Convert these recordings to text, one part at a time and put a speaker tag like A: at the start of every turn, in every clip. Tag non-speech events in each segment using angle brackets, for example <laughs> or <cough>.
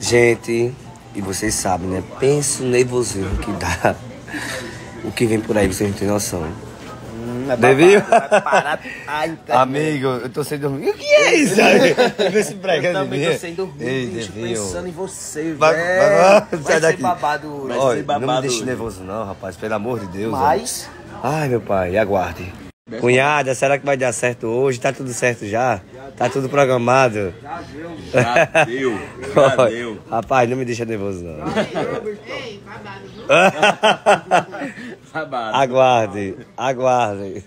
A: Gente, e vocês sabem, né? Pensa no nervosismo que dá. <laughs> O que vem por aí, vocês não têm noção. Deviu? <laughs>
B: Ai, tá
A: Amigo, eu tô sem dormir. O que é isso?
B: Eu também tô <laughs> sem dormir,
A: Ei,
B: bicho, pensando em você,
A: Vai,
B: velho.
A: vai, vai,
B: Vai ser babado. Vai
A: Olha,
B: ser babado
A: não me deixe nervoso não, rapaz, pelo amor de Deus.
B: Mas...
A: Ai, meu pai, aguarde. Cunhada, será que vai dar certo hoje? Tá tudo certo já? Tá tudo programado?
C: Já deu, já deu. <laughs>
A: Rapaz, não me deixa nervoso não.
C: Babado.
A: Aguarde, <laughs> aguarde.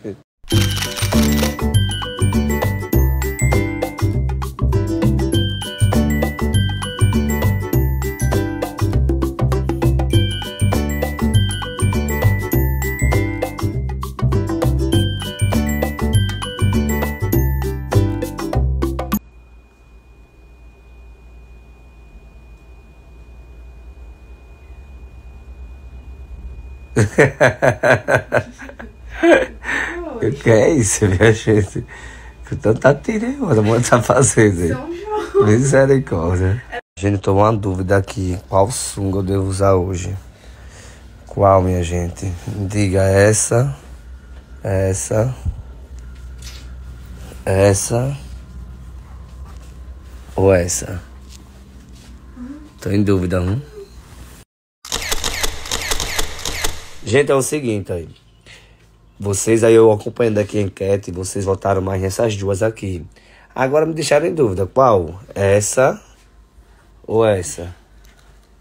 A: <laughs> O que é isso, minha gente? Que tanta tirei, a mãe tá fazendo aí. Misericórdia. Gente, tô uma dúvida aqui. Qual sunga eu devo usar hoje? Qual, minha gente? Diga essa, essa, essa ou essa? Tô em dúvida, hum? Gente, é o seguinte aí. Vocês aí, eu acompanhando aqui a enquete, vocês votaram mais nessas duas aqui. Agora me deixaram em dúvida. Qual? Essa ou essa?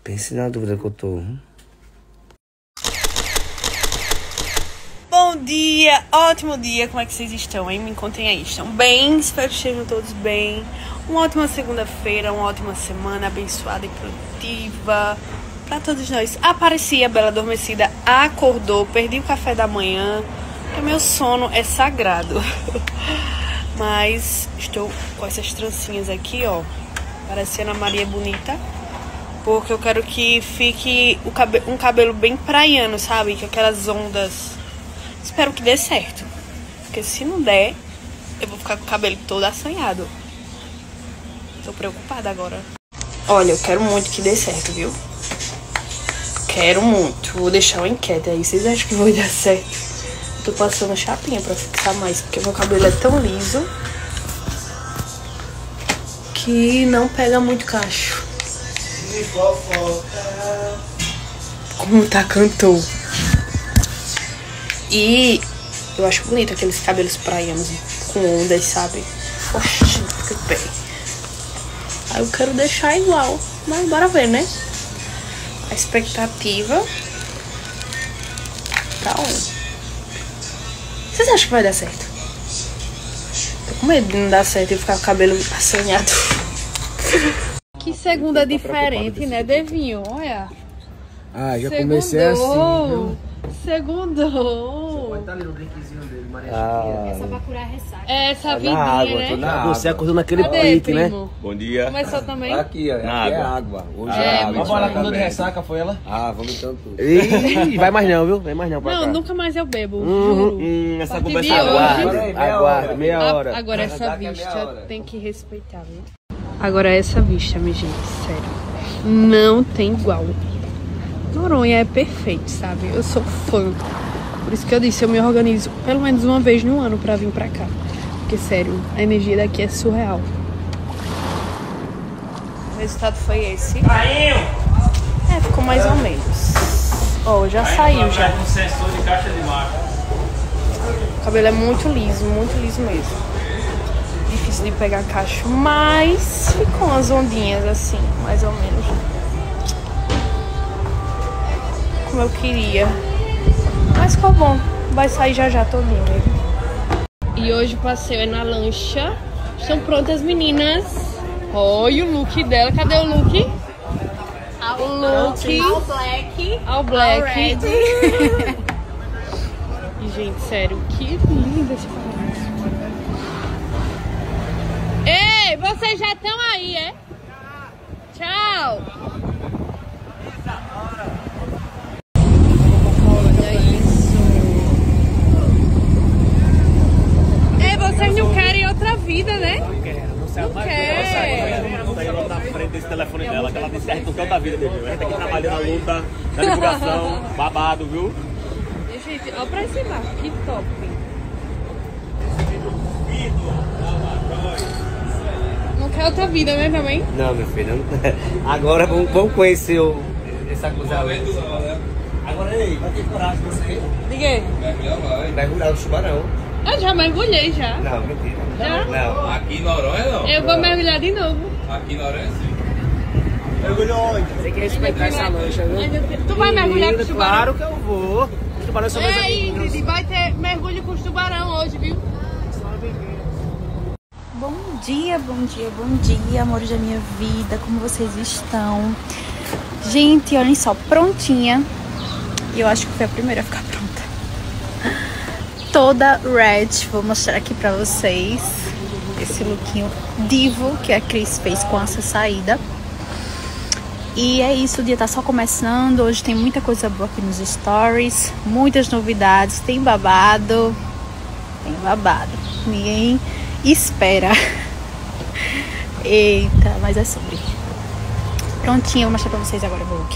A: Pense na dúvida que eu tô.
D: Bom dia, ótimo dia, como é que vocês estão, hein? Me contem aí, estão bem? Espero que estejam todos bem. Uma ótima segunda-feira, uma ótima semana abençoada e produtiva para todos nós. Apareci, a Bela Adormecida acordou, perdi o café da manhã, porque meu sono é sagrado. <laughs> Mas estou com essas trancinhas aqui, ó, parecendo a Maria Bonita. Porque eu quero que fique o cabe- um cabelo bem praiano, sabe? Com aquelas ondas Espero que dê certo. Porque se não der, eu vou ficar com o cabelo todo assanhado. Tô preocupada agora. Olha, eu quero muito que dê certo, viu? Quero muito. Vou deixar uma enquete aí. Vocês acham que vai dar certo? Eu tô passando chapinha pra fixar mais, porque meu cabelo é tão liso que não pega muito cacho. Como tá cantou. E eu acho bonito aqueles cabelos praianos com ondas, sabe? Oxi, fica bem. Aí eu quero deixar igual. Mas bora ver, né? A expectativa tá on. Vocês acham que vai dar certo? Tô com medo de não dar certo e ficar com o cabelo assanhado. <laughs> Que segunda diferente, né, Devinho? Olha.
B: Ah, já comecei assim.
D: Segundou. Segundou.
B: Tá ali no drinkzinho dele, Maria
A: Ah,
D: É essa
A: na
D: vidinha,
A: água,
D: né?
A: tô na água.
B: Você acordou naquele
D: Cadê,
B: pique, né?
C: Bom dia.
D: Começou também?
A: Aqui, ó. Aqui
C: Na
A: é
C: água.
A: água. Hoje
C: Ah,
A: é
C: é,
A: água.
C: vamos lá
B: com de ressaca, foi ela?
A: Ah, vamos então tudo.
B: Ih, vai mais não, viu? Vem mais não pra
D: Não,
B: cá.
D: nunca mais eu bebo,
B: Hum,
D: juro.
B: hum, essa conversa aguarda,
A: Meia hora.
B: aguarda, meia
D: A-
B: hora.
D: Agora essa
A: meia
D: vista tem que respeitar, viu? Agora essa vista, minha gente, sério. Não tem igual. Noronha é perfeito, sabe? Eu sou fã. Por isso que eu disse, eu me organizo pelo menos uma vez no ano pra vir pra cá. Porque, sério, a energia daqui é surreal. O resultado foi esse. É, ficou mais ou menos. Ó, já saiu já.
E: um sensor de caixa de marca.
D: O cabelo é muito liso, muito liso mesmo. Difícil de pegar cacho, mas ficou umas ondinhas assim, mais ou menos. Como eu queria. Mas ficou bom. Vai sair já já todinho. E hoje o passeio é na lancha. Estão prontas, meninas. Olha o look dela. Cadê o look? O look.
F: All black.
D: Ao black. <laughs> E, gente, sério, que lindo esse palácio. Ei, vocês já estão aí, é? Tchau. Olha isso. Ei, vocês não querem outra vida, né? Não quero. Não quer.
C: desse telefone dela, que ela disse que a gente não quer outra vida dele. A gente tá aqui trabalhando na luta, na divulgação, babado, viu?
D: Gente, olha pra cima, que top. Não quer outra vida, né, também?
A: Não, meu filho. Não... Agora vamos, vamos conhecer o, essa coisa. Agora aí, vai ter coragem você
D: De quê?
A: mergulhar no tubarão.
D: Eu já mergulhei já.
A: Não, mentira.
D: Já?
A: Não.
C: Aqui em Noronha não.
D: Eu vou mergulhar de novo.
C: Aqui em Noronha sim.
B: Tem que respeitar essa lancha, viu?
D: Tu vai mergulhar com os tubarão?
B: Claro que eu vou. Os tubarões são meus
D: É. Ingrid, vai ter mergulho com os tubarão hoje, viu?
E: Bom dia, bom dia, bom dia, amores da minha vida, como vocês estão? Gente, olhem só, prontinha. E eu acho que foi a primeira a ficar pronta. Toda red, vou mostrar aqui pra vocês. Esse lookinho divo que a Cris fez com essa saída. E é isso, o dia tá só começando. Hoje tem muita coisa boa aqui nos stories, muitas novidades, tem babado. Tem babado. Ninguém espera. <laughs> Eita, mas é sobre. Prontinho, vou mostrar pra vocês agora o look.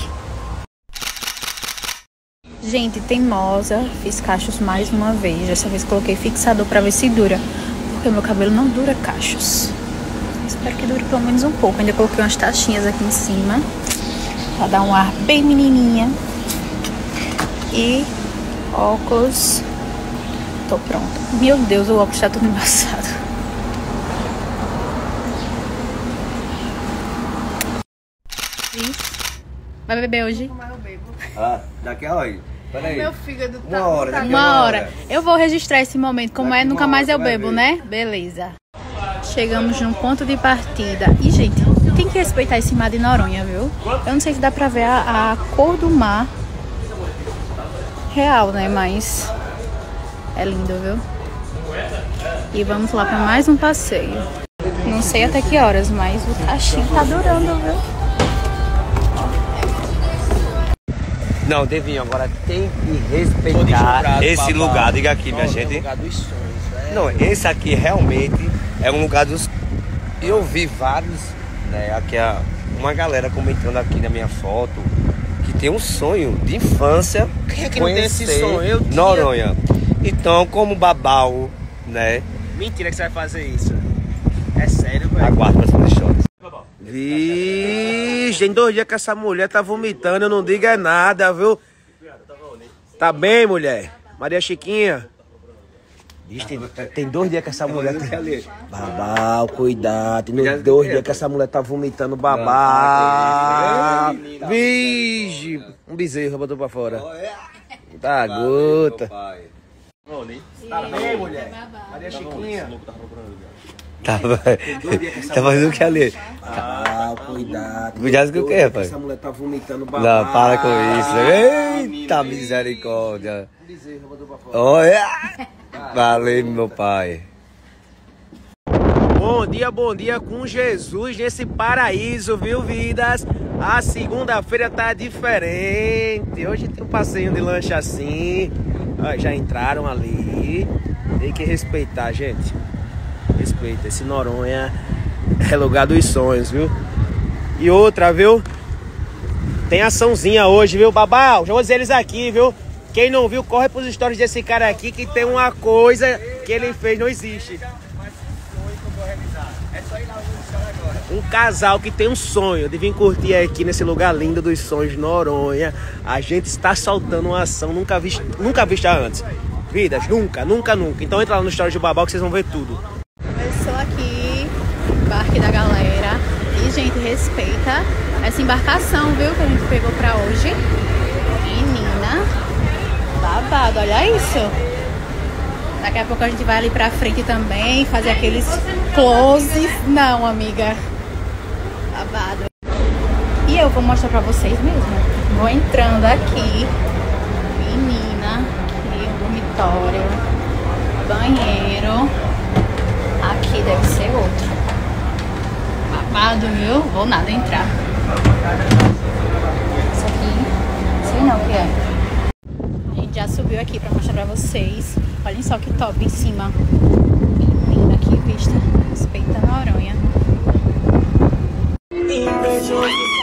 E: Gente, teimosa, fiz cachos mais uma vez. Dessa vez coloquei fixador pra ver se dura. Porque meu cabelo não dura cachos. Espero que dure pelo menos um pouco. Ainda coloquei umas taxinhas aqui em cima. Pra dar um ar bem menininha. E óculos. Tô pronta. Meu Deus, o óculos tá todo embaçado. Vai beber hoje?
A: Ah, daqui a hora. Peraí.
D: Meu fígado tá.
A: Uma hora, daqui a
E: Uma hora. Eu vou registrar esse momento. Como
A: Daqui
E: é, nunca
A: uma
E: mais
A: hora
E: eu bebo, né? Beleza. Chegamos num ponto de partida. E, gente, tem que respeitar esse mar de Noronha, viu? Eu não sei se dá pra ver a, a cor do mar real, né? Mas é lindo, viu? E vamos lá pra mais um passeio. Não sei até que horas, mas o cachinho tá durando, viu?
A: Não, Devinho, agora tem que respeitar esse
B: papai.
A: lugar. Diga aqui, minha
B: Nossa,
A: gente.
B: É lugar dos sonhos, velho.
A: Não, esse aqui realmente é um lugar dos. Eu vi vários, né? Aqui a- uma galera comentando aqui na minha foto que tem um sonho de infância.
B: Quem é que não tem esse
A: conhecer
B: sonho? Eu tinha.
A: Noronha. Então, como babau, né?
B: Mentira que você vai fazer isso. É sério, velho.
A: Aguardo para as histórias.
B: Vixe, tem dois dias que essa mulher tá vomitando, eu não digo é nada, viu? Tá bem, mulher? Maria Chiquinha? Vixe, tem, tem dois dias que essa mulher tá... Babau, cuidado. Tem
A: Cuidado
B: dois dias que essa mulher tá vomitando babau. Vixe, um bezerro botou pra fora. Tá, gota. Tá bem, mulher? Maria Chiquinha?
A: Tá, vai. tá fazendo o que ali?
B: Ah, cuidado.
A: Cuidado com o quê, rapaz?
B: Essa mulher tá vomitando babau.
A: Não, para com isso. Eita misericórdia. Olha! Valeu, meu pai.
B: Bom dia, bom dia com Jesus nesse paraíso, viu, vidas? A segunda-feira tá diferente. Hoje tem um passeio de lancha assim. Já entraram ali. Tem que respeitar, gente. Respeita. Esse Noronha é lugar dos sonhos, viu? E outra, viu? Tem açãozinha hoje, viu, Babau? Já vou dizer eles aqui, viu? Quem não viu, corre pros stories desse cara aqui que tem uma coisa que ele fez, não existe. Um casal que tem um sonho de vir curtir aqui nesse lugar lindo dos sonhos, Noronha. A gente está soltando uma ação nunca vista, nunca vista antes. Vidas, nunca, nunca, nunca. Então entra lá no story de Babau que vocês vão ver tudo.
E: Começou aqui, barque da galera. E, gente, respeita essa embarcação, viu? Que a gente pegou pra hoje. Menina, babado, olha isso. Daqui a pouco a gente vai ali pra frente também, fazer aqueles closes. Não, amiga. Babado. E eu vou mostrar pra vocês mesmo. Vou entrando aqui. Menina, aqui um dormitório, banheiro. Aqui deve ser outro. Babado, viu? Vou nada entrar. Isso aqui, sei não o que é. Já subiu aqui pra mostrar pra vocês. Olhem só que top em cima. Linda, que vista. Respeita Noronha. Invejoso